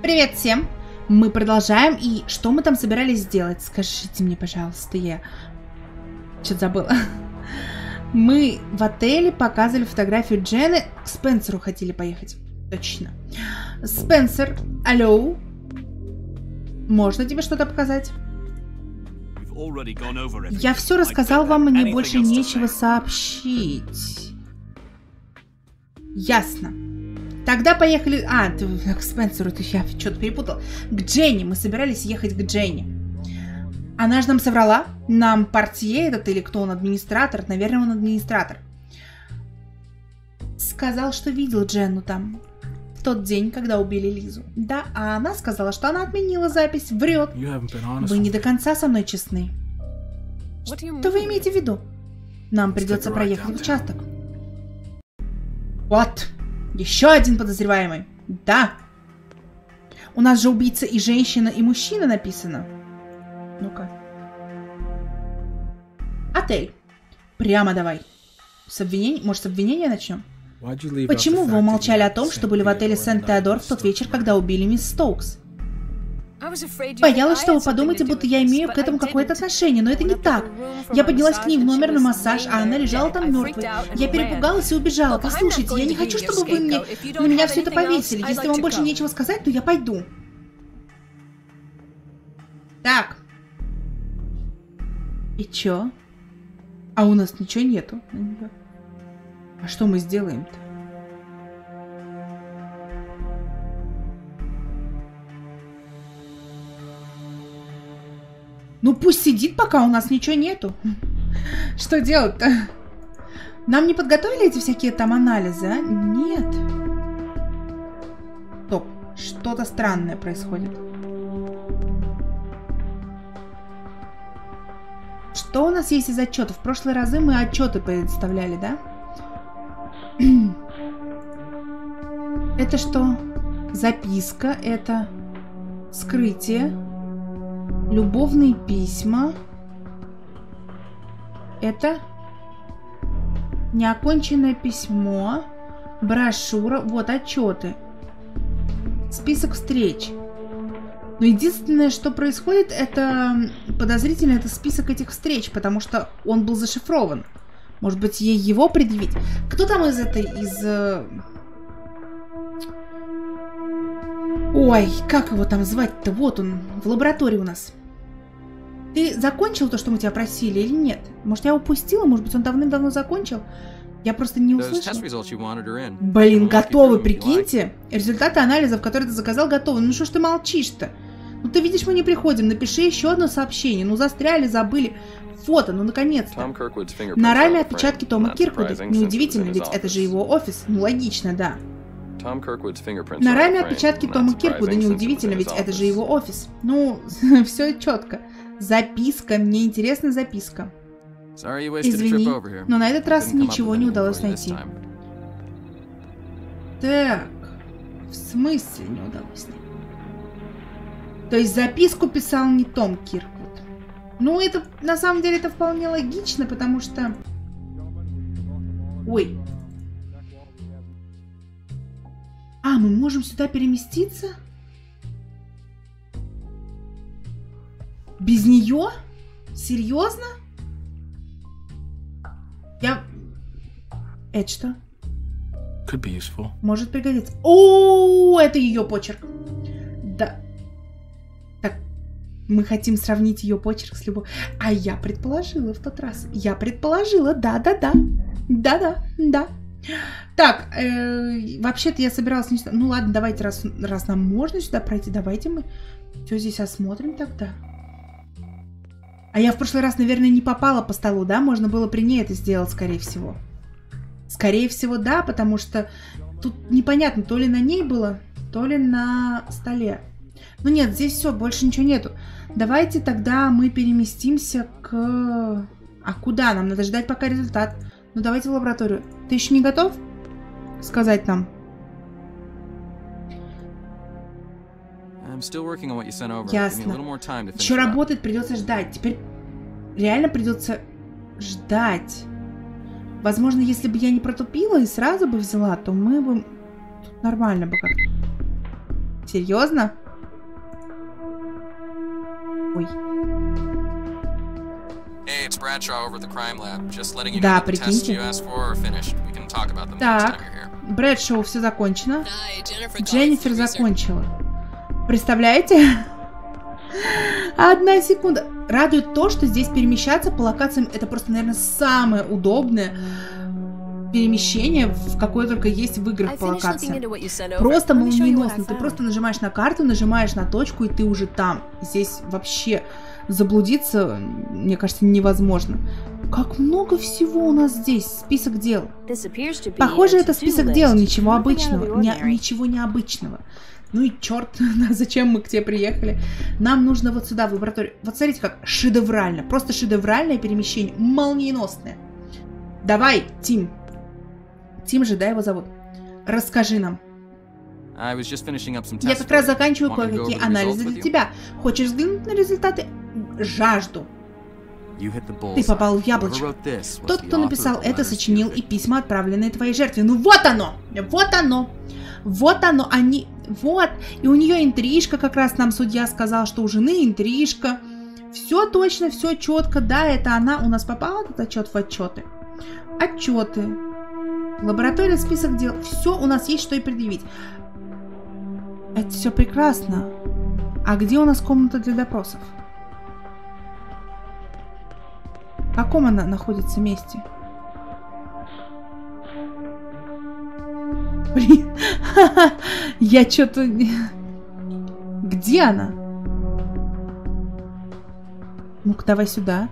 Привет всем! Мы продолжаем, и что мы там собирались сделать? Скажите мне, пожалуйста, я что-то забыла. Мы в отеле показывали фотографию Джены, к Спенсеру хотели поехать. Точно. Спенсер, алло, можно тебе что-то показать? Я все рассказал вам, мне больше нечего сообщить. Ясно. Тогда поехали... А, к Спенсеру, ты, я что-то перепутал. К Дженни. Мы собирались ехать к Дженни. Она же нам соврала. Нам портье этот или кто он, администратор. Наверное, он администратор. Сказал, что видел Дженну там. В тот день, когда убили Лизу. Да, а она сказала, что она отменила запись. Врет. Вы не до конца со мной честны. Что вы имеете в виду? Нам придется проехать в участок. Вот. Еще один подозреваемый. Да. У нас же убийца и женщина, и мужчина написано. Ну-ка. Отель. Прямо давай. С обвинений... Может, с обвинения начнем? Почему вы умолчали о том, что были в отеле Сент-Теодор в тот вечер, когда убили мисс Стоукс? Боялась, что вы подумаете, будто я имею к этому какое-то отношение, но это не так. Я поднялась к ней в номер на массаж, а она лежала там мертвой. Я перепугалась и убежала. Послушайте, я не хочу, чтобы вы мне на меня все это повесили. Если вам больше нечего сказать, то я пойду. Так. И чё? А у нас ничего нету. А что мы сделаем-то? Ну пусть сидит, пока у нас ничего нету. Что делать-то? Нам не подготовили эти всякие там анализы, а? Нет. Стоп. Что-то странное происходит. Что у нас есть из отчетов? В прошлые разы мы отчеты представляли, да? Это что? Записка, это скрытие. Любовные письма. Это неоконченное письмо, брошюра, вот отчеты, список встреч. Но единственное, что происходит, это подозрительно, это список этих встреч, потому что он был зашифрован. Может быть, ей его предъявить? Кто там из этой, из... ой, как его там звать-то? Вот он, в лаборатории у нас. Ты закончил то, что мы тебя просили, или нет? Может, я упустила? Может быть, он давным-давно закончил? Я просто не услышала. Блин, готовы, прикиньте. Результаты анализов, которые ты заказал, готовы. Ну что ж ты молчишь-то? Ну ты видишь, мы не приходим. Напиши еще одно сообщение. Ну застряли, забыли. Фото, ну наконец-то. На раме отпечатки Тома Кирквуда. Неудивительно, ведь это же его офис. Ну логично, да. На раме отпечатки Тома Кирквуда. Неудивительно, ведь это же его офис. Ну, все четко. Записка. Мне интересна записка. Извини, но на этот раз ничего не удалось найти. Так, в смысле не удалось найти? То есть записку писал не Том Кирквуд. Ну, это, на самом деле, это вполне логично, потому что... Ой. А, мы можем сюда переместиться? Без нее? Серьезно? Я... Это что? Could be useful. Может пригодиться. О, это ее почерк. Да. Так, мы хотим сравнить ее почерк с любовью. А я предположила в тот раз. Я предположила, да-да-да. Да-да, да. Так, э, вообще-то я собиралась... Не... Ну ладно, давайте, раз, раз нам можно сюда пройти, давайте мы все здесь осмотрим тогда. А я в прошлый раз, наверное, не попала по столу, да? Можно было при ней это сделать, скорее всего. Скорее всего, да, потому что тут непонятно, то ли на ней было, то ли на столе. Ну нет, здесь все, больше ничего нету. Давайте тогда мы переместимся к... А куда? Нам надо ждать пока результат. Ну давайте в лабораторию. Ты еще не готов сказать нам? Ясно. Еще работать придется ждать. Теперь реально придется ждать. Возможно, если бы я не протупила и сразу бы взяла, то мы бы... Тут нормально бы как-то. Серьезно? Ой. Hey, it's Bradshaw over at the crime lab. Just letting you Да, know прикиньте. you asked for are finished. We can talk about them next Так. time you're here. Брэдшоу все закончено. Hi, Jennifer. Дженнифер закончила. Представляете? Одна секунда. Радует то, что здесь перемещаться по локациям это просто, наверное, самое удобное перемещение, в какое только есть в играх по локациям. Просто молниеносно. Ты просто нажимаешь на карту, нажимаешь на точку, и ты уже там. Здесь вообще заблудиться, мне кажется, невозможно. Как много всего у нас здесь, список дел. Похоже, это список дел, ничего обычного, не- ничего необычного. Ну и черт, зачем мы к тебе приехали? Нам нужно вот сюда, в лабораторию. Вот смотрите, как шедеврально, просто шедевральное перемещение, молниеносное. Давай, Тим. Тим же, да, его зовут. Расскажи нам. Я как раз заканчиваю кое-какие анализы для тебя. Хочешь взглянуть на результаты? Жажду. Ты попал в яблочко. Тот, кто написал это, сочинил и письма, отправленные твоей жертве. Ну вот оно! Вот оно! Вот оно! Они... Вот! И у нее интрижка, как раз нам судья сказал, что у жены интрижка. Все точно, все четко. Да, это она. У нас попал этот отчет в отчеты. Отчеты. Лаборатория, список дел. Все у нас есть, что и предъявить. Это все прекрасно. А где у нас комната для допросов? Каком она находится месте? Блин, я что-то... Где она? Ну-ка, давай сюда.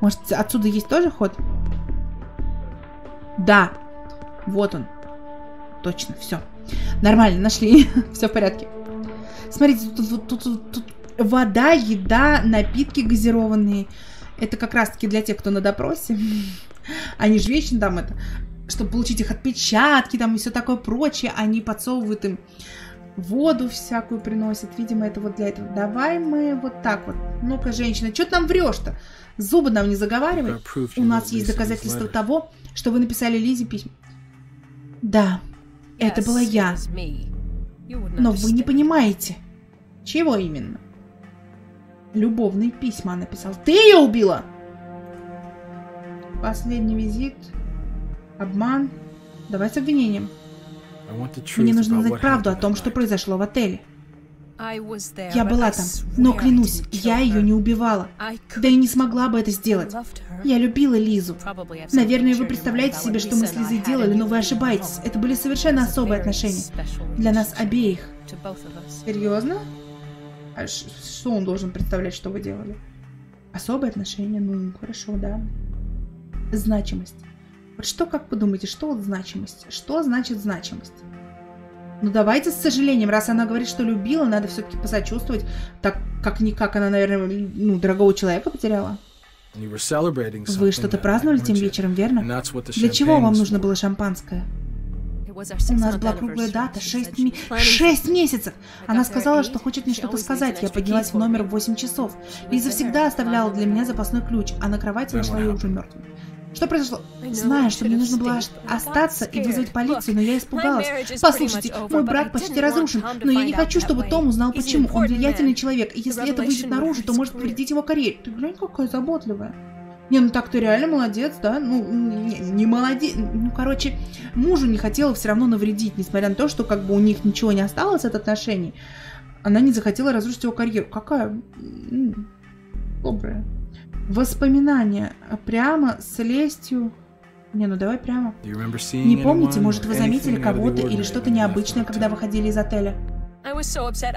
Может, отсюда есть тоже ход? Да. Вот он. Точно, все. Нормально, нашли. все в порядке. Смотрите, тут, тут, тут, тут- вода, еда, напитки газированные. Это как раз-таки для тех, кто на допросе. Они же вечно там это, чтобы получить их отпечатки там и все такое прочее, они подсовывают им воду всякую приносят. Видимо, это вот для этого. Давай мы вот так вот. Ну-ка, женщина, что ты нам врешь-то? Зубы нам не заговаривай. У нас есть доказательства того, что вы написали Лизе письма. Да, это была я. Но вы не понимаете. Чего именно? Любовные письма она писала. Ты ее убила? Последний визит. Обман. Давай с обвинением. Мне нужно знать правду о том, что произошло в отеле. Я была там, но клянусь, я ее не убивала. Да и не смогла бы это сделать. Я любила Лизу. Наверное, вы представляете себе, что мы с Лизой делали, но вы ошибаетесь. Это были совершенно особые отношения. Для нас обеих. Серьезно? А что он должен представлять, что вы делали? Особые отношения? Ну, хорошо, да. Значимость. Вот что, как вы думаете, что вот значимость? Что значит значимость? Ну давайте с сожалением, раз она говорит, что любила, надо все-таки посочувствовать, так как никак она, наверное, ну, дорогого человека потеряла. Вы что-то праздновали тем вечером, верно? Для чего вам нужно было шампанское? У нас была круглая дата, 6, ми- шесть месяцев. Она сказала, что хочет мне что-то сказать. Я поднялась в номер в 8 часов. Лиза всегда оставляла для меня запасной ключ, а на кровати нашла ее уже мертвой. Что произошло? Знаю, что мне нужно было остаться и вызвать полицию, но я испугалась. Послушайте, мой брак почти разрушен, но я не хочу, чтобы Том узнал почему. Он влиятельный человек, и если это выйдет наружу, то может повредить его карьере. Ты глянь, какая заботливая. Не, ну так ты реально молодец, да? Ну, не, не молодец. Ну, короче, мужу не хотела все равно навредить, несмотря на то, что как бы у них ничего не осталось от отношений. Она не захотела разрушить его карьеру. Какая добрая. Воспоминания. Прямо с лестью. Не, ну давай прямо. Не помните, может, вы заметили кого-то или что-то необычное, когда выходили из отеля?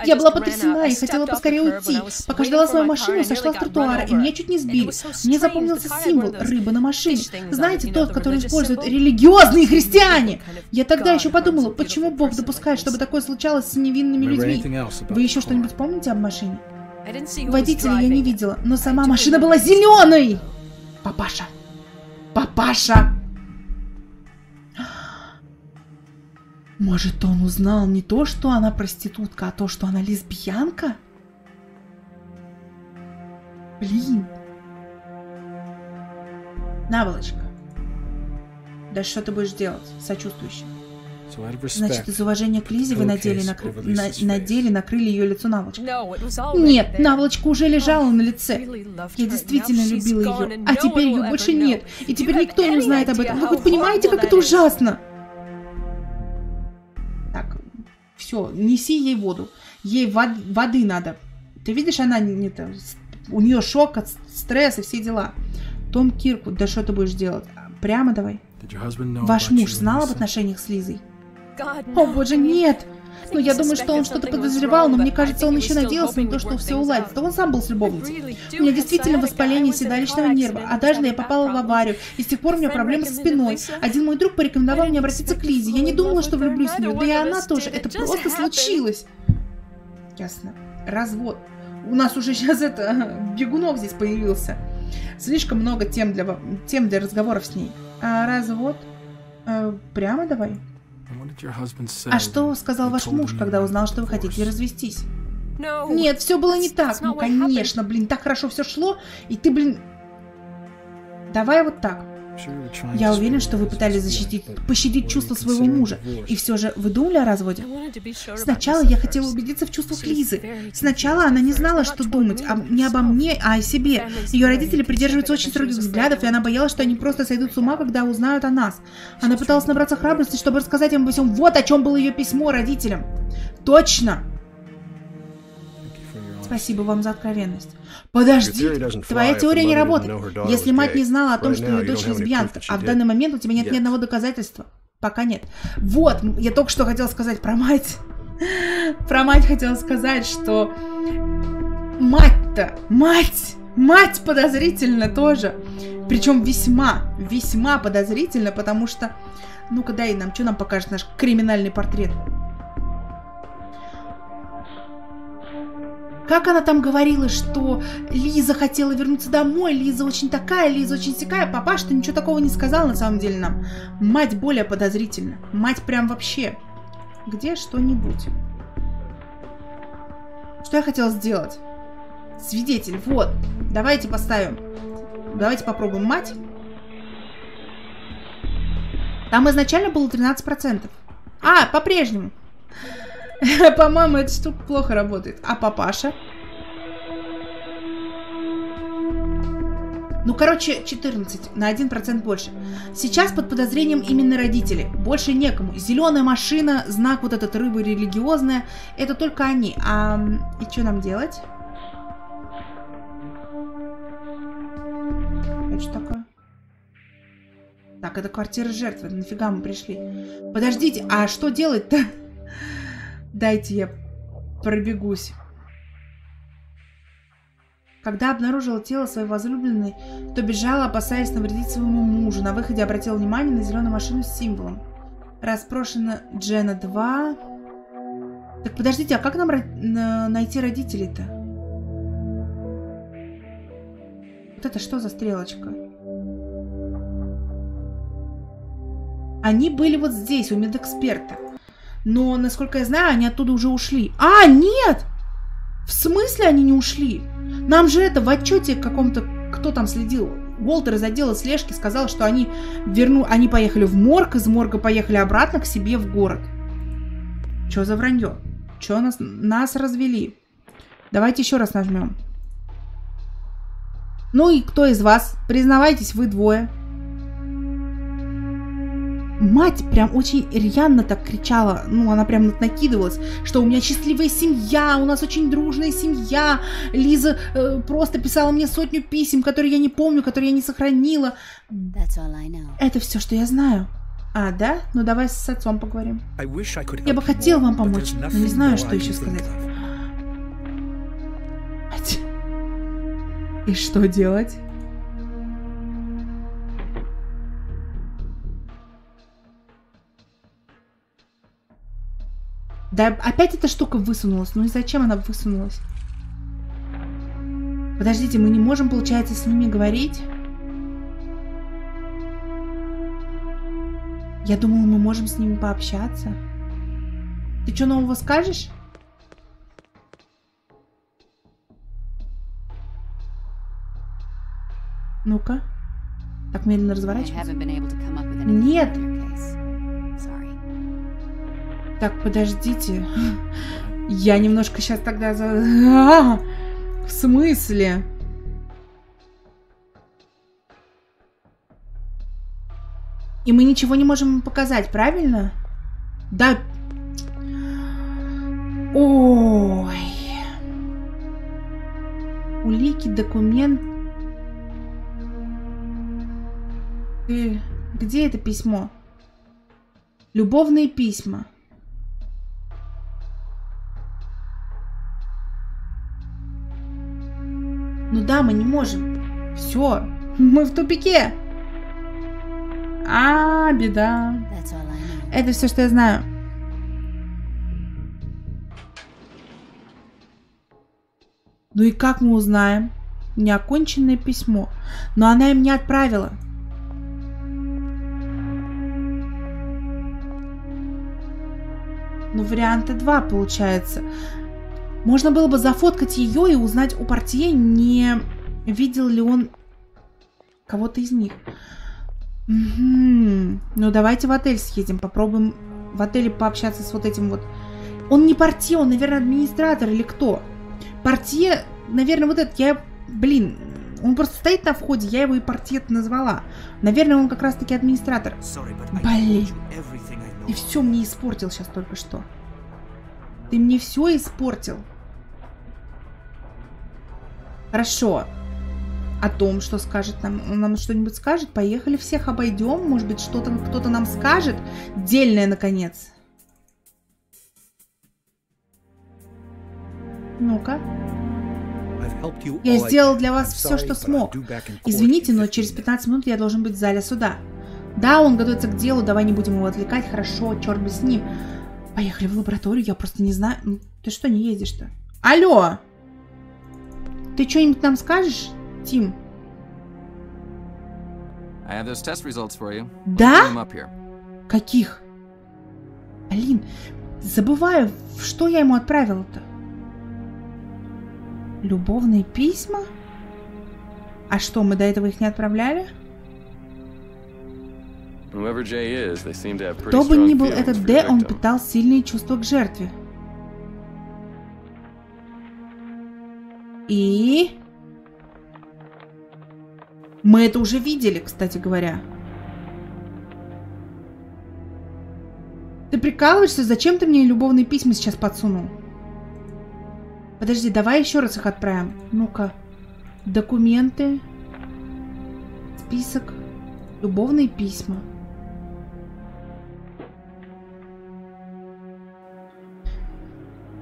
Я была потрясена и хотела поскорее уйти. Пока ждала свою машину, сошла с тротуара, и меня чуть не сбили. Мне запомнился символ рыба на машине. Знаете, тот, который используют религиозные христиане. Я тогда еще подумала, почему Бог допускает, чтобы такое случалось с невинными людьми. Вы еще что-нибудь помните об машине? Водителя я не видела, но сама машина была зеленой. Папаша. Папаша. Может, он узнал не то, что она проститутка, а то, что она лесбиянка? Блин. Наволочка. Да что ты будешь делать, сочувствующе? Значит, из уважения к Лизе вы надели, накры... на... надели, накрыли ее лицо наволочкой. Нет, наволочка уже лежала на лице. Я действительно любила ее, а теперь ее больше нет. И теперь никто не узнает об этом. Вы хоть понимаете, как это ужасно? Все, неси ей воду. Ей вод... воды надо. Ты видишь, она не то, у нее шок, стресс и все дела. Том Кирку, да что ты будешь делать? Прямо давай. Ваш муж знал об отношениях с Лизой? О боже, нет! Ну, я думаю, что он что-то подозревал, но мне кажется, он еще надеялся на то, что все уладится. Он сам был с любовницей. У меня действительно воспаление седалищного нерва. а даже я попала в аварию, и с тех пор у меня проблемы со спиной. Один мой друг порекомендовал мне обратиться к Лизе. Я не думала, что влюблюсь в нее, да и она тоже. Это просто случилось. Ясно. Развод. У нас уже сейчас это бегунок здесь появился. Слишком много тем для, тем для разговоров с ней. А развод? Э, прямо давай. А что сказал ваш муж, когда узнал, что вы хотите развестись? Нет, все было не так. Ну, конечно, блин, так хорошо все шло, и ты, блин... Давай вот так. Я уверен, что вы пытались защитить, пощадить чувства своего мужа. И все же вы думали о разводе? Сначала я хотела убедиться в чувствах Лизы. Сначала она не знала, что думать, а не обо мне, а о себе. Ее родители придерживаются очень строгих взглядов, и она боялась, что они просто сойдут с ума, когда узнают о нас. Она пыталась набраться храбрости, чтобы рассказать им обо всем. Вот о чем было ее письмо родителям. Точно! Спасибо вам за откровенность. Подожди, твоя теория не работает. Если мать не знала о том, что ее дочь лесбиянка, а в данный момент у тебя нет ни одного доказательства. Пока нет. Вот, я только что хотела сказать про мать. Про мать хотела сказать, что мать-то, мать, мать подозрительно тоже. Причем весьма, весьма подозрительно, потому что... Ну-ка дай нам, что нам покажет наш криминальный портрет? Как она там говорила, что Лиза хотела вернуться домой, Лиза очень такая, Лиза очень сякая, папаша-то ничего такого не сказал на самом деле нам. Мать более подозрительна, мать прям вообще. Где что-нибудь? Что я хотела сделать? Свидетель, вот. Давайте поставим. Давайте попробуем мать. Там изначально было 13%. А, по-прежнему. По-моему, эта штука плохо работает. А папаша? Ну, короче, 14, на 1% больше. Сейчас под подозрением именно родители. Больше некому. Зеленая машина, знак вот этот рыбы религиозная, это только они. А и что нам делать? Это что такое? Так, это квартира жертвы. Нафига мы пришли? Подождите, а что делать-то? Дайте я пробегусь. Когда обнаружила тело своей возлюбленной, то бежала, опасаясь навредить своему мужу. На выходе обратила внимание на зеленую машину с символом. Распрошена Джена 2. Так подождите, а как нам найти родителей-то? Вот это что за стрелочка? Они были вот здесь, у медэксперта. Но, насколько я знаю, они оттуда уже ушли. А, нет! В смысле они не ушли? Нам же это в отчете каком-то, кто там следил, Уолтер из отдела слежки сказал, что они верну, они поехали в морг, из морга поехали обратно к себе в город. Что за вранье? Че нас, нас развели? Давайте еще раз нажмем. Ну и кто из вас? Признавайтесь, вы двое мать прям очень рьяно так кричала, ну, она прям накидывалась, что у меня счастливая семья, у нас очень дружная семья. Лиза э, просто писала мне сотню писем, которые я не помню, которые я не сохранила. Это все, что я знаю. А, да? Ну давай с отцом поговорим. Я бы хотел вам помочь, но не знаю, что еще сказать. И что делать? Да опять эта штука высунулась. Ну и зачем она высунулась? Подождите, мы не можем, получается, с ними говорить? Я думала, мы можем с ними пообщаться. Ты что нового скажешь? Ну-ка. Так медленно разворачивайся. Нет. Так, подождите. Я немножко сейчас тогда за... В смысле? И мы ничего не можем показать, правильно? Да. Ой. Улики, документ. Ты... Где это письмо? Любовные письма. Ну да, мы не можем. Все, мы в тупике. А, беда. Это все, что я знаю. Ну и как мы узнаем? Неоконченное письмо. Но она им не отправила. Ну, варианта два получается. Можно было бы зафоткать ее и узнать у портье, не видел ли он кого-то из них. Угу. Ну, давайте в отель съедем, попробуем в отеле пообщаться с вот этим вот... Он не портье, он, наверное, администратор или кто? Портье, наверное, вот этот, я... Блин, он просто стоит на входе, я его и портье назвала. Наверное, он как раз-таки администратор. Блин. Ты все мне испортил сейчас только что. Ты мне все испортил. Хорошо. О том, что скажет нам, он нам что-нибудь скажет. Поехали, всех обойдем. Может быть, что-то кто-то нам скажет. Дельное, наконец. Ну-ка. Я сделал для вас все, что смог. Извините, но через 15 минут я должен быть в зале суда. Да, он готовится к делу, давай не будем его отвлекать. Хорошо, черт бы с ним. Поехали в лабораторию, я просто не знаю. Ты что не ездишь-то? Алло! Ты что-нибудь нам скажешь, Тим? Да? Каких? Блин, забываю, что я ему отправила-то. Любовные письма? А что, мы до этого их не отправляли? Кто бы ни был этот Д, он питал сильные чувства к жертве. И... Мы это уже видели, кстати говоря. Ты прикалываешься? Зачем ты мне любовные письма сейчас подсунул? Подожди, давай еще раз их отправим. Ну-ка. Документы. Список. Любовные письма.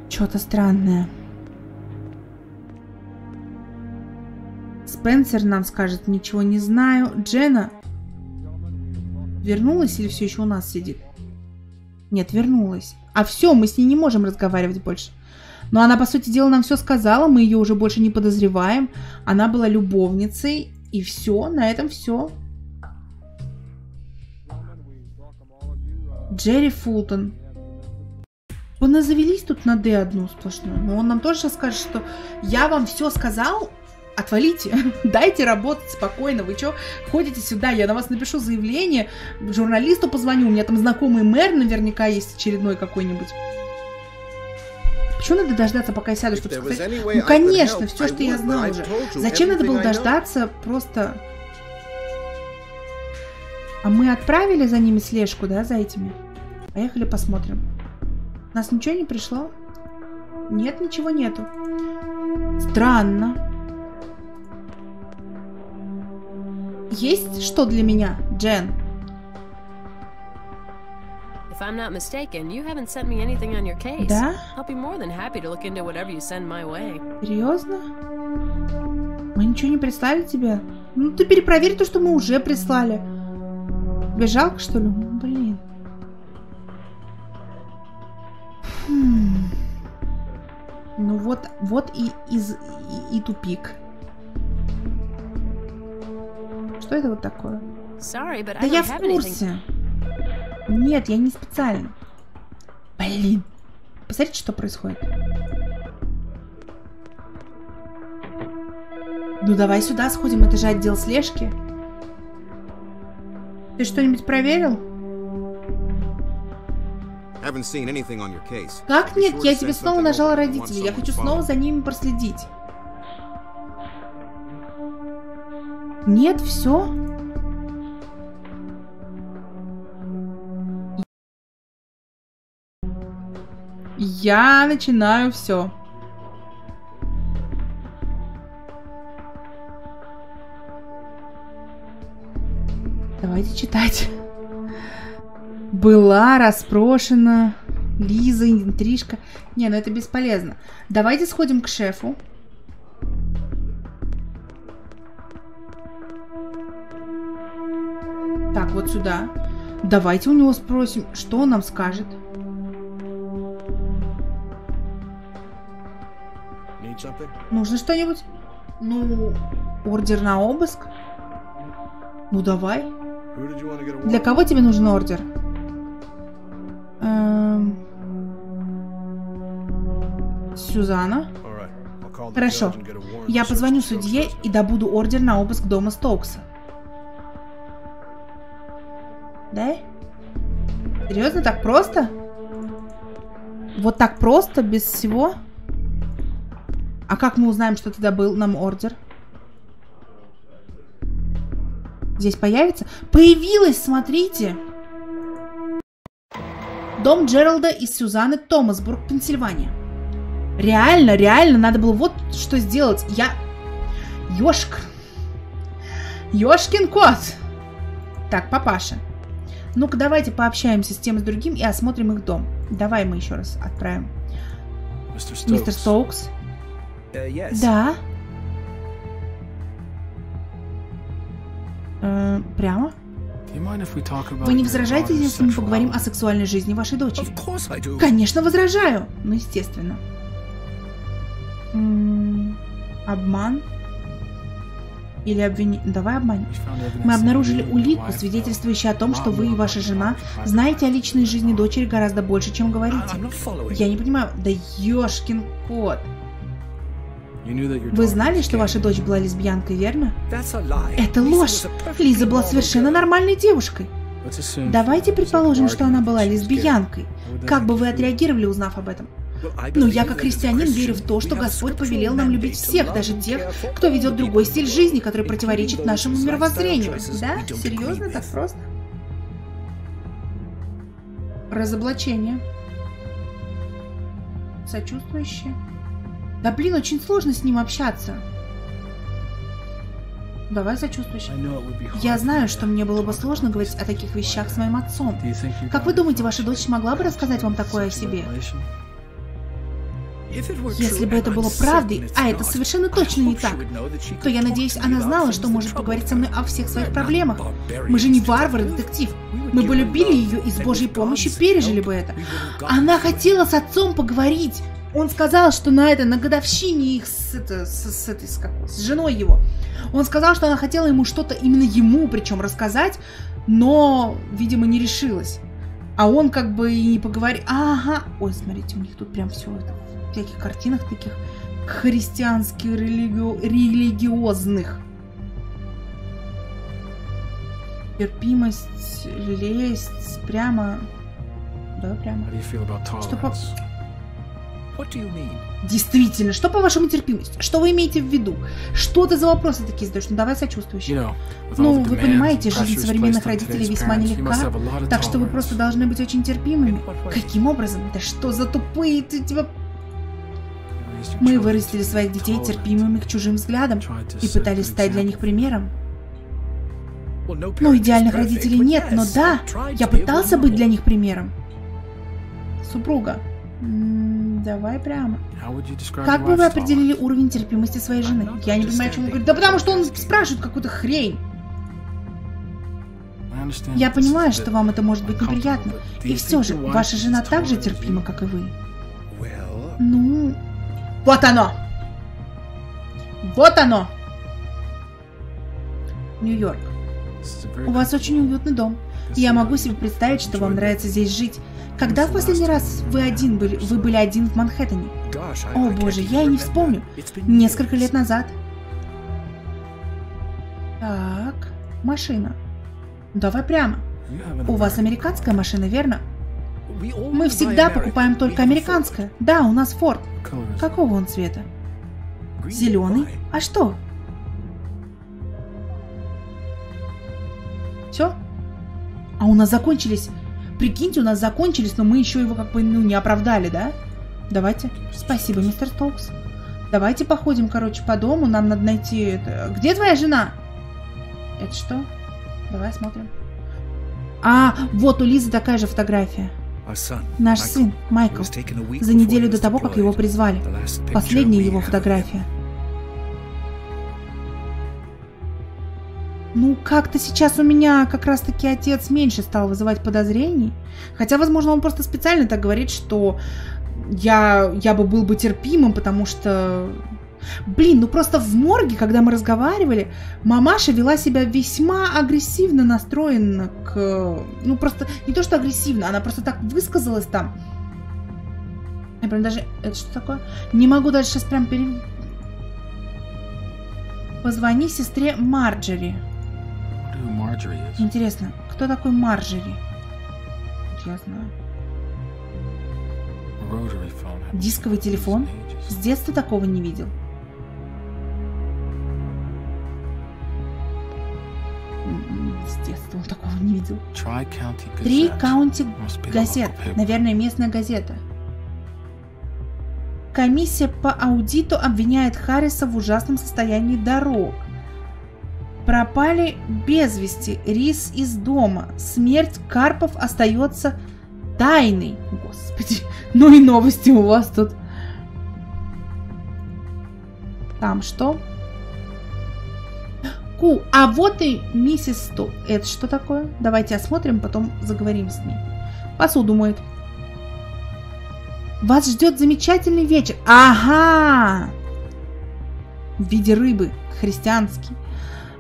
Что-то странное. Спенсер нам скажет, ничего не знаю. Джена вернулась или все еще у нас сидит? Нет, вернулась. А все, мы с ней не можем разговаривать больше. Но она, по сути дела, нам все сказала, мы ее уже больше не подозреваем. Она была любовницей, и все, на этом все. Джерри Фултон. Поназавелись тут на Д одну сплошную. Но он нам тоже сейчас скажет, что я вам все сказал, отвалите, дайте работать спокойно, вы что, ходите сюда, я на вас напишу заявление, журналисту позвоню, у меня там знакомый мэр наверняка есть очередной какой-нибудь. Почему надо дождаться, пока я сяду, чтобы сказать? Ну, конечно, все, что я знал уже. Зачем надо было дождаться просто... А мы отправили за ними слежку, да, за этими? Поехали посмотрим. У нас ничего не пришло? Нет, ничего нету. Странно. Есть что для меня, Джен? If I'm not mistaken, you haven't sent me anything on your case. Да? I'll be more than happy to look into whatever you send my way. Серьезно? Мы ничего не прислали тебе? Ну ты перепроверь то, что мы уже прислали. Тебе жалко, что ли? Блин. Хм. Ну вот, вот и, из, и, и тупик. Что это вот такое? Sorry, да я в курсе. Нет, я не специально. Блин. Посмотрите, что происходит. Ну давай сюда сходим, это же отдел слежки. Ты что-нибудь проверил? Как нет? Я тебе снова нажала родителей. Я хочу снова за ними проследить. Нет, все. Я начинаю все. Давайте читать. Была распрошена Лиза, интрижка. Не, ну это бесполезно. Давайте сходим к шефу. Так, вот сюда. Давайте у него спросим, что он нам скажет. Нужно что-нибудь? Ну, ордер на обыск? Ну давай. Для кого тебе нужен ордер? Эм, Сюзанна. Хорошо. Я позвоню судье и добуду ордер на обыск дома Стоукса. Да? Серьезно, так просто? Вот так просто, без всего? А как мы узнаем, что ты добыл нам ордер? Здесь появится? Появилась, смотрите! Дом Джералда и Сюзанны Томасбург, Пенсильвания. Реально, реально, надо было вот что сделать. Я... Ёшк. Ёшкин кот. Так, папаша. Ну-ка, давайте пообщаемся с тем и с другим и осмотрим их дом. Давай мы еще раз отправим. Мистер Стоукс. Uh, yes. Да. Э, прямо? Вы не возражаете, если мы поговорим о сексуальной жизни вашей дочери? Конечно, возражаю. Ну, естественно. М, Обман? Или обвинение? Давай обманем. Мы обнаружили улику, свидетельствующую о том, что вы и ваша жена знаете о личной жизни дочери гораздо больше, чем говорите. Following. Я не понимаю, да ёшкин кот. Вы знали, что ваша дочь была лесбиянкой, верно? Это ложь. Лиза была совершенно нормальной девушкой. Давайте предположим, что она была лесбиянкой. Как бы вы отреагировали, узнав об этом? Но я как христианин верю в то, что Господь повелел нам любить всех, даже тех, кто ведет другой стиль жизни, который противоречит нашему мировоззрению. Да? Серьезно, так просто? Разоблачение. Сочувствующее. Да блин, очень сложно с ним общаться. Давай hard Я знаю, что мне было бы сложно говорить о таких вещах с моим отцом. Как вы думаете, ваша дочь могла бы рассказать вам такое о себе? Если бы это было правдой, а это совершенно точно не так, то я надеюсь, она знала, что может поговорить со мной о всех своих проблемах. Мы же не варвары, детектив. Мы бы любили ее и с Божьей помощью пережили бы это. Она хотела с отцом поговорить. Он сказал, что на это, на годовщине их с, это, с, с этой, с, какой, с женой его. Он сказал, что она хотела ему что-то, именно ему причем рассказать, но, видимо, не решилась. А он как бы и не поговорил. Ага. Ой, смотрите, у них тут прям все это всяких картинах таких христианских, религи- религиозных. Терпимость, лесть, прямо... Да, прямо. Что по- tolerance? What do you mean? Действительно, что по-вашему терпимость? Что вы имеете в виду? Что ты за вопросы такие задаешь? Ну давай сочувствующие. You know, Ну, вы понимаете, жизнь современных родителей весьма нелегка, так что вы просто должны быть очень терпимыми. Каким образом? Да что за тупые ты тебя... Мы вырастили своих детей терпимыми к чужим взглядам и пытались стать для них примером. Ну, идеальных родителей нет, но да, я пытался быть для них примером. Супруга. М, Давай прямо. Как бы вы определили уровень терпимости своей жены? Я не понимаю, о чем он говорит. Да потому что он спрашивает какую-то хрень. Я понимаю, что вам это может быть неприятно. И все же, ваша жена так же терпима, как и вы. Ну, вот оно. Вот оно. Нью-Йорк. У вас очень уютный дом. Я могу себе представить, что вам нравится здесь жить. Когда в последний раз вы один были, вы были один в Манхэттене? О боже, я и не вспомню. Несколько лет назад. Так, машина. Давай прямо. У вас американская машина, верно? Мы всегда покупаем только американское. Да, у нас. Ford. Какого он цвета? Зеленый. А что? Все? А у нас закончились. Прикиньте, у нас закончились, но мы еще его как бы ну, не оправдали, да? Давайте. Спасибо, мистер Стокс. Давайте походим, короче, по дому. Нам надо найти это. Где твоя жена? Это что? Давай смотрим. А, вот у Лизы такая же фотография. Наш сын, Майкл. За неделю до того, как его призвали. Последняя его фотография. Ну, как-то сейчас у меня как раз-таки отец меньше стал вызывать подозрений. Хотя, возможно, он просто специально так говорит, что я, я бы был бы терпимым, потому что... Блин, ну просто в морге, когда мы разговаривали, мамаша вела себя весьма агрессивно настроена к... Ну, просто не то, что агрессивно, она просто так высказалась там. Я прям даже... Это что такое? Не могу даже сейчас прям пере... Позвони сестре Марджери. Интересно, кто такой Марджери? Я знаю. Дисковый телефон? С детства такого не видел. Детства он такого не видел. Три каунти газет. Наверное, местная газета. Комиссия по аудиту обвиняет Харриса в ужасном состоянии дорог. Пропали без вести рис из дома. Смерть Карпов остается тайной. Господи, ну и новости у вас тут. Там что? Ку, а вот и миссис Сто. Это что такое? Давайте осмотрим, потом заговорим с ней. Посуду моет. Вас ждет замечательный вечер. Ага! В виде рыбы. Христианский.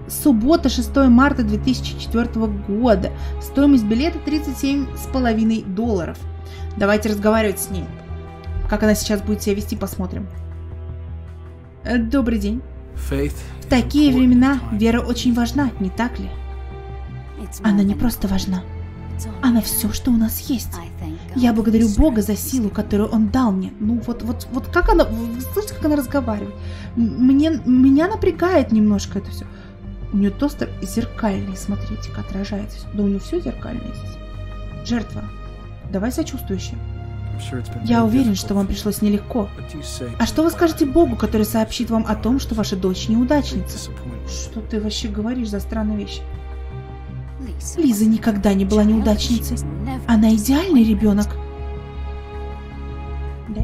Суббота, 6 марта 2004 года. Стоимость билета 37,5 долларов. Давайте разговаривать с ней. Как она сейчас будет себя вести, посмотрим. Э, Добрый день. Faith В такие времена вера очень важна, не так ли? Она не просто важна. Она все, что у нас есть. Я благодарю Бога за силу, которую Он дал мне. Ну вот, вот, вот как она, слышите, как она разговаривает? Мне, меня напрягает немножко это все. У нее тостер зеркальный, смотрите, как отражается. Да у нее все зеркальное здесь. Жертва. Давай сочувствующе. Я уверен, что вам пришлось нелегко. А что вы скажете Богу, который сообщит вам о том, что ваша дочь неудачница? Что ты вообще говоришь за странные вещи? Лиза никогда не была неудачницей. Она идеальный ребенок. Да?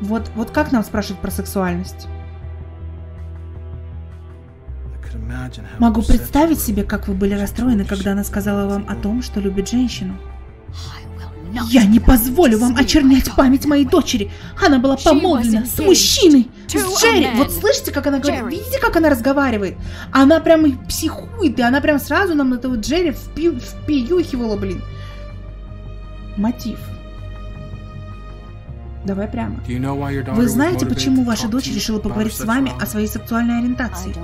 Вот, вот как нам спрашивать про сексуальность? Могу представить себе, как вы были расстроены, когда она сказала вам о том, что любит женщину. Я не позволю вам очернять память моей дочери. Она была помолвлена с мужчиной, с Джерри. Вот слышите, как она говорит? Видите, как она разговаривает? Она прям и психует, и она прям сразу нам этого Джерри впи- впиюхивала, блин. Мотив. Давай прямо. Вы знаете, почему ваша дочь решила поговорить с вами о своей сексуальной ориентации?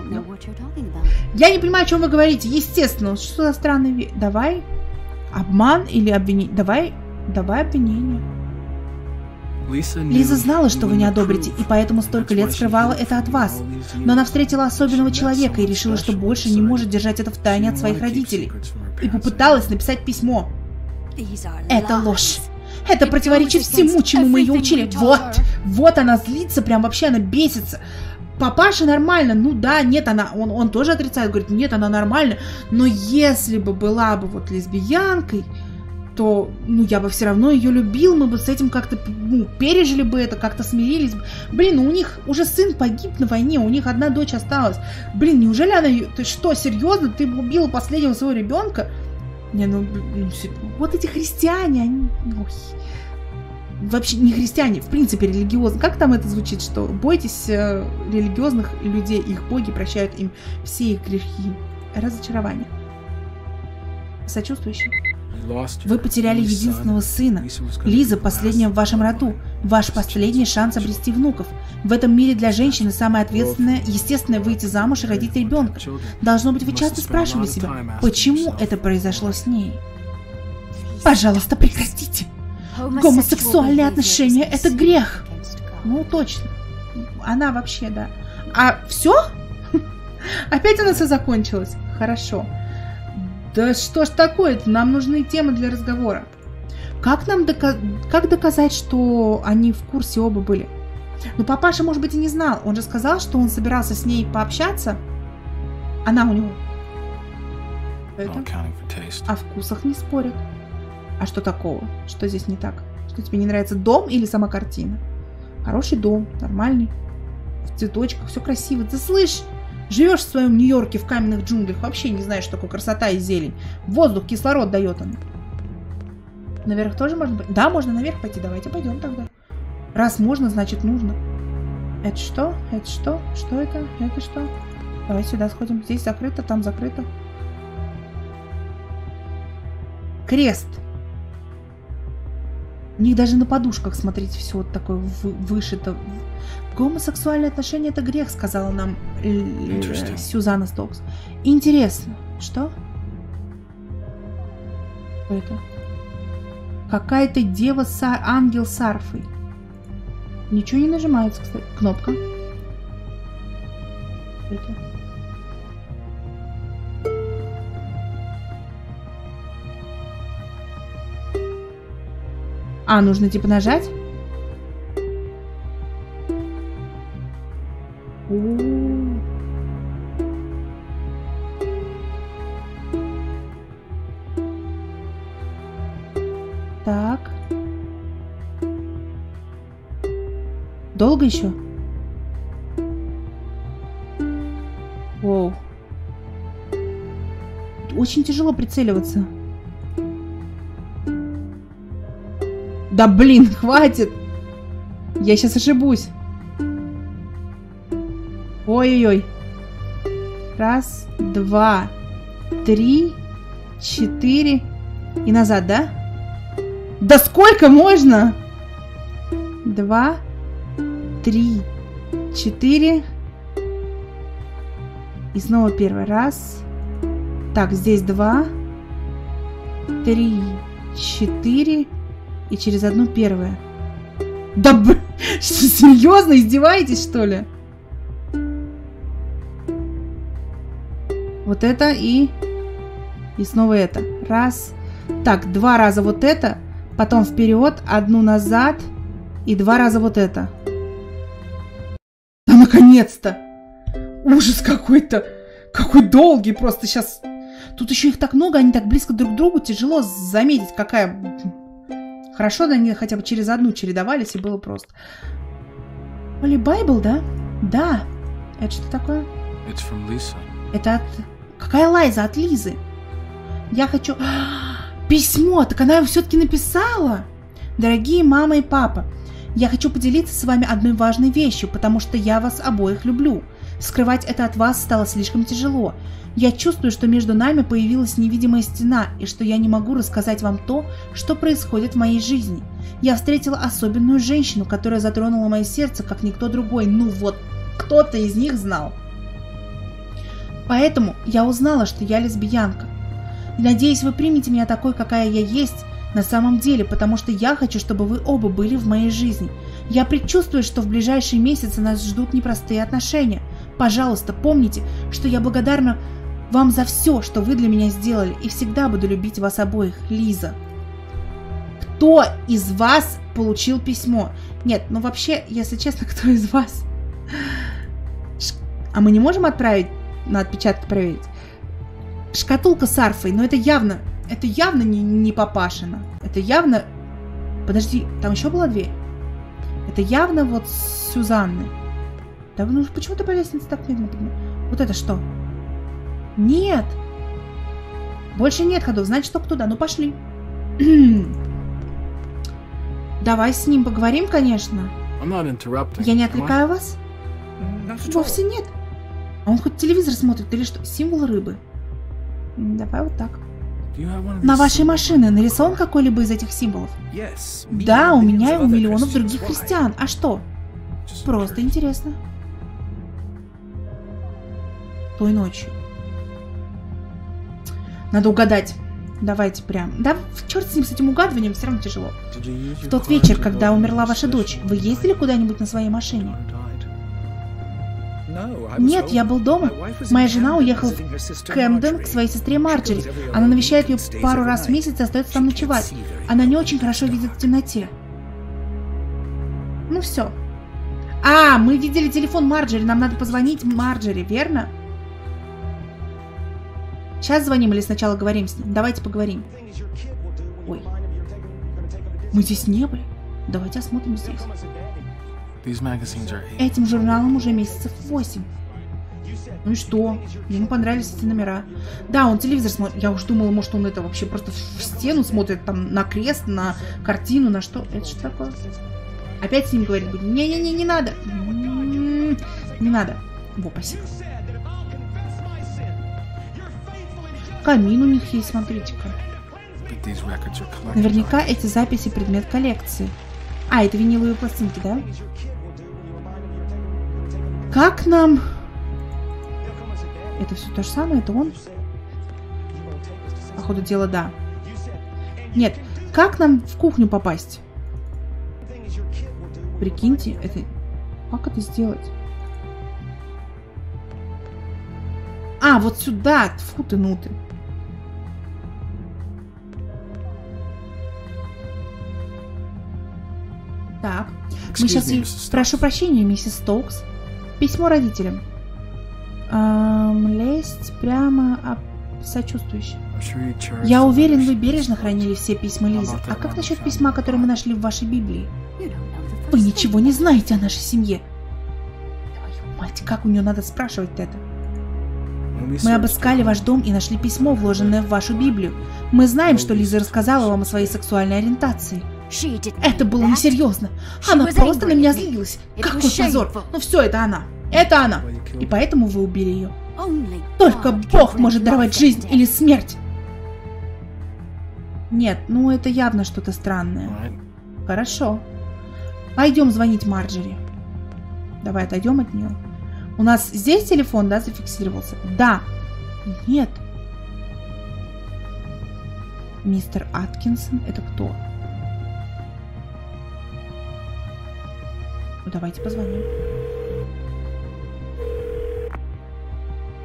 Я не понимаю, о чем вы говорите. Естественно, что за странный вид? Давай обман или обвинение? Давай, давай обвинение. Лиза знала, что вы не одобрите, и поэтому столько лет скрывала это от вас. Но она встретила особенного человека и решила, что больше не может держать это в тайне от своих родителей. И попыталась написать письмо. Это ложь. Это противоречит всему, чему мы ее учили. Вот, вот она злится, прям вообще она бесится. Папаша нормально, ну да, нет, она, он, он тоже отрицает, говорит, нет, она нормально, но если бы была бы вот лесбиянкой, то, ну, я бы все равно ее любил, мы бы с этим как-то, ну, пережили бы это, как-то смирились бы. Блин, ну у них уже сын погиб на войне, у них одна дочь осталась. Блин, неужели она, ты что, серьезно, ты убила последнего своего ребенка? Не, ну, ну, вот эти христиане, они... ой. Вообще не христиане, в принципе религиозные. Как там это звучит, что бойтесь э, религиозных людей, их боги прощают им все их грехи. Разочарование. Сочувствующий. Вы потеряли единственного сына. Лиза последняя в вашем роду. Ваш последний шанс обрести внуков. В этом мире для женщины самое ответственное, естественное выйти замуж и родить ребенка. Должно быть, вы часто спрашивали себя, почему это произошло с ней? Пожалуйста, прекратите. Гомосексуальные отношения — это грех. Ну, точно. Она вообще, да. А все? Опять у нас все закончилось? Хорошо. Да что ж такое-то? Нам нужны темы для разговора. Как нам дока... как доказать, что они в курсе оба были? Ну, папаша, может быть, и не знал. Он же сказал, что он собирался с ней пообщаться. Она у него. Это? О вкусах не спорят. А что такого? Что здесь не так? Что тебе не нравится дом или сама картина? Хороший дом, нормальный, в цветочках, все красиво. Ты слышь, живешь в своем Нью-Йорке в каменных джунглях, вообще не знаешь, что такое красота и зелень. Воздух, кислород дает он. Наверх тоже можно? Да, можно наверх пойти, давайте пойдем тогда. Раз можно, значит нужно. Это что? Это что? Что это? Это что? Давай сюда сходим. Здесь закрыто, там закрыто. Крест. У них даже на подушках, смотрите, все вот такое вы- вышито. Гомосексуальные отношения это грех, сказала нам э. Сюзанна Стокс. Интересно. Что? Что это? Какая-то дева са... ангел с арфой. Ничего не нажимается, кстати. Кнопка. Что это? А, нужно типа нажать? Так. Долго еще? Воу. Очень тяжело прицеливаться. Да блин, хватит! Я сейчас ошибусь. Ой-ой-ой. Раз, два, три, четыре. И назад, да? Да сколько можно? Два, три, четыре. И снова первый раз. Так, здесь два, три, четыре. И через одну первое. Да б... Серьезно? Издеваетесь, что ли? Вот это и... И снова это. Раз. Так, два раза вот это. Потом вперед, одну назад. И два раза вот это. Да наконец-то! Ужас какой-то! Какой долгий просто сейчас... Тут еще их так много, они так близко друг к другу, тяжело заметить, какая... Хорошо, да они хотя бы через одну чередовались, и было просто. Оли Байбл, да? Да. Это что такое? Это от... Какая Лайза? От Лизы. Я хочу... Письмо! Так она его все-таки написала! Дорогие мама и папа, я хочу поделиться с вами одной важной вещью, потому что я вас обоих люблю. Скрывать это от вас стало слишком тяжело. Я чувствую, что между нами появилась невидимая стена, и что я не могу рассказать вам то, что происходит в моей жизни. Я встретила особенную женщину, которая затронула мое сердце, как никто другой. Ну вот, кто-то из них знал. Поэтому я узнала, что я лесбиянка. Надеюсь, вы примете меня такой, какая я есть на самом деле, потому что я хочу, чтобы вы оба были в моей жизни. Я предчувствую, что в ближайшие месяцы нас ждут непростые отношения. Пожалуйста, помните, что я благодарна вам за все, что вы для меня сделали, и всегда буду любить вас обоих, Лиза. Кто из вас получил письмо? Нет, ну вообще, если честно, кто из вас? А мы не можем отправить на отпечатки проверить? Шкатулка с арфой, но это явно, это явно не, не папашина. Это явно... Подожди, там еще была дверь? Это явно вот Сюзанны. Да ну почему ты по лестнице так медленно? Вот это что? Нет! Больше нет ходов, значит только туда. Ну пошли. Давай с ним поговорим, конечно. Я не отвлекаю вас? All. Вовсе нет. А он хоть телевизор смотрит или что? Символ рыбы. Давай вот так. На вашей машине нарисован какой-либо из этих символов? Да, у меня и у миллионов других христиан. А что? Просто интересно. Той ночью. Надо угадать. Давайте прям. Да, черт с ним, с этим угадыванием, все равно тяжело. В тот вечер, когда умерла ваша дочь, вы ездили куда-нибудь на своей машине? Нет, я был дома. Моя жена уехала в Кэмден к своей сестре Марджери. Она навещает ее пару раз в месяц и остается там ночевать. Она не очень хорошо видит в темноте. Ну все. А, мы видели телефон Марджери. Нам надо позвонить Марджери, верно? Сейчас звоним или сначала говорим с ним? Давайте поговорим. Ой. Мы здесь не были. Давайте осмотрим здесь. Этим журналом уже месяцев восемь. Ну и что? Ему понравились эти номера. Да, он телевизор смотрит. Я уж думала, может, он это вообще просто в стену смотрит, там, на крест, на картину, на что. Это что такое? Опять с ним говорить будем. Не-не-не, не надо. Не надо. Во, спасибо. Камин у них есть, смотрите-ка. Наверняка эти записи предмет коллекции. А, это виниловые пластинки, да? Как нам... Это все то же самое? Это он? Походу дела, да. Нет, как нам в кухню попасть? Прикиньте, это... Как это сделать? А, вот сюда! Фу ты, ну ты. Так, мы сейчас... Прошу прощения, миссис Стоукс. Письмо родителям. Ам, лезть прямо об сочувствующе. Я уверен, вы бережно хранили все письма Лизы. А как насчет письма, которое мы нашли в вашей Библии? Вы ничего не знаете о нашей семье. Твою мать, как у нее надо спрашивать это? Мы обыскали ваш дом и нашли письмо, вложенное в вашу Библию. Мы знаем, что Лиза рассказала вам о своей сексуальной ориентации. Это было несерьезно. Она просто на меня злилась. Какой позор. Ну все, это она. Это она. И поэтому вы убили ее. Только Бог может даровать жизнь или смерть. Нет, ну это явно что-то странное. Хорошо. Пойдем звонить Марджери. Давай отойдем от нее. У нас здесь телефон, да, зафиксировался? Да. Нет. Мистер Аткинсон, это кто? Ну, давайте позвоним.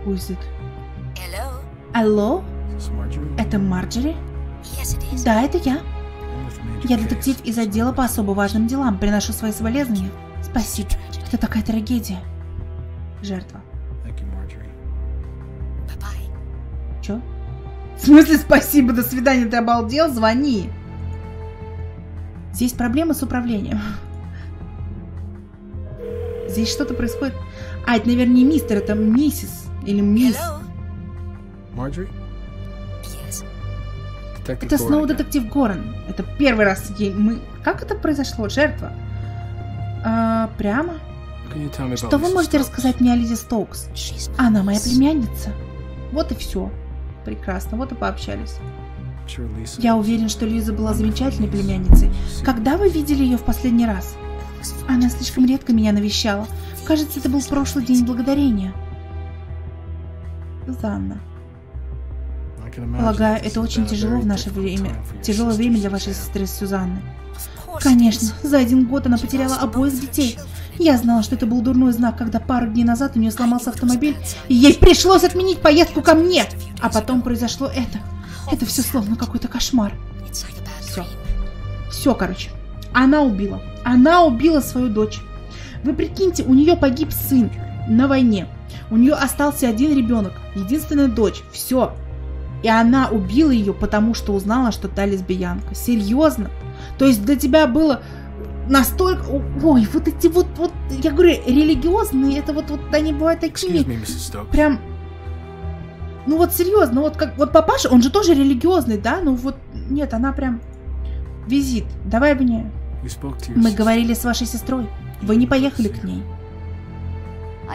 Who is it? Алло? This Marjorie? Это Марджери? Да, это я. Я детектив из отдела по особо важным делам. Приношу свои соболезнования. Спасибо. Это такая трагедия. Жертва. Чё? В смысле спасибо, до свидания, ты обалдел? Звони. Здесь проблема с управлением. Здесь что-то происходит. А, это, наверное, не мистер, это миссис. Или мисс. Marjorie? Detective Это снова Gordon. детектив Горан. Это первый раз ей мы... Как это произошло? Жертва? А, прямо? What can you tell me about Что вы можете Stokes? рассказать мне о Лизе Стоукс? Она моя племянница. Вот и все. Прекрасно, вот и пообщались. Я уверен, что Лиза была замечательной племянницей. Когда вы видели ее в последний раз? Она слишком редко меня навещала. Кажется, это был прошлый день благодарения. Занна. Полагаю, это очень тяжело в наше время. Тяжелое время для вашей сестры Сюзанны. Конечно, за один год она потеряла обоих детей. Я знала, что это был дурной знак, когда пару дней назад у нее сломался автомобиль, и ей пришлось отменить поездку ко мне. А потом произошло это. Это все словно какой-то кошмар. Все. Все, короче. Она убила. Она убила свою дочь. Вы прикиньте, у нее погиб сын на войне. У нее остался один ребенок, единственная дочь. Все. И она убила ее, потому что узнала, что та лесбиянка. Серьезно? То есть для тебя было настолько... Ой, вот эти вот, вот, я говорю, религиозные, это вот, вот они бывают такими me, прям... Ну вот серьезно, вот как вот папаша, он же тоже религиозный, да? Ну вот нет, она прям визит. Давай мне. Мы говорили с вашей сестрой. Вы не поехали к ней.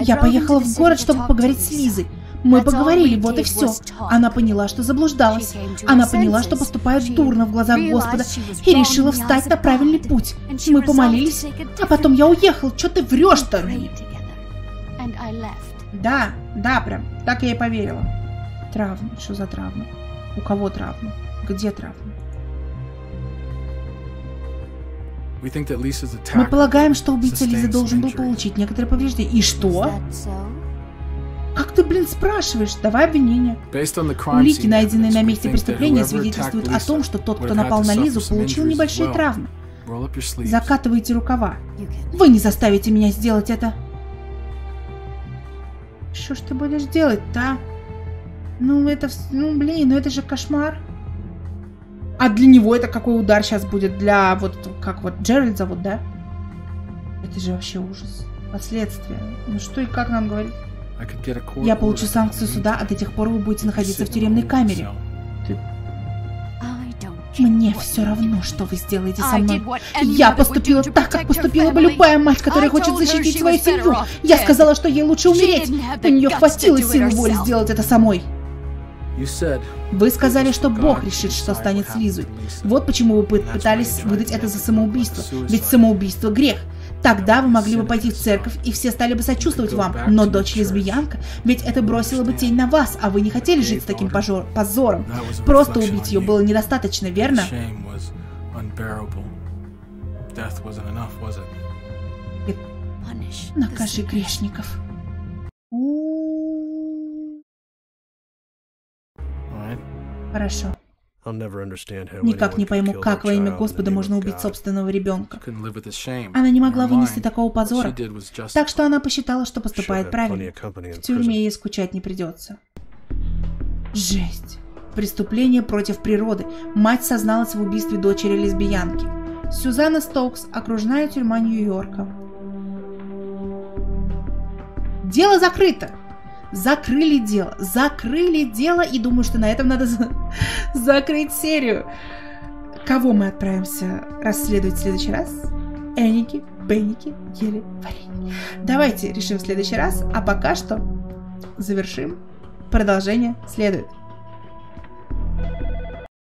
Я поехала в город, чтобы поговорить с Лизой. Мы поговорили, вот и все. Она поняла, что заблуждалась. Она поняла, что поступает дурно в глазах Господа и решила встать на правильный путь. Мы помолились, а потом я уехал. Че ты врешь-то? Да, да, прям. Так я и поверила. Травма. Что за травма? У кого травма? Где травма? Мы полагаем, что убийца Лизы должен был получить некоторые повреждения. И что? Как ты, блин, спрашиваешь? Давай обвинение. Улики, scene найденные evidence, на месте преступления, свидетельствуют о том, что тот, кто напал на Лизу, получил небольшие травмы. Закатывайте рукава. Вы не заставите меня сделать это. Что ж ты будешь делать-то, а? Ну, это... Ну, блин, ну это же кошмар. А для него это какой удар сейчас будет? Для вот... Как вот Джеральд зовут, да? Это же вообще ужас. Последствия. Ну что и как нам говорить? Я получу санкцию суда, а до тех пор вы будете находиться в тюремной камере. Мне все равно, что вы сделаете со мной. Я поступила так, как поступила бы любая мать, которая хочет защитить свою семью. Я сказала, что ей лучше умереть. У нее хватило силы воли сделать это самой. Вы сказали, что Бог решит, что станет с Лизой. Вот почему вы пытались выдать это за самоубийство. Ведь самоубийство – грех. Тогда вы могли бы пойти в церковь, и все стали бы сочувствовать вам. Но дочь лесбиянка, ведь это бросило бы тень на вас, а вы не хотели жить с таким пожор- позором. Просто убить ее было недостаточно, верно? Shame was Хорошо. Никак не пойму, как во имя Господа можно убить собственного ребенка. Она не могла вынести такого позора. Так что она посчитала, что поступает правильно. В тюрьме ей скучать не придется. Жесть. Преступление против природы. Мать созналась в убийстве дочери лесбиянки. Сюзанна Стоукс, окружная тюрьма Нью-Йорка. Дело закрыто. Закрыли дело. Закрыли дело. И думаю, что на этом надо за- закрыть серию. Кого мы отправимся расследовать в следующий раз? Эники, Бенники, ели варенье. Давайте решим в следующий раз, а пока что завершим. Продолжение следует.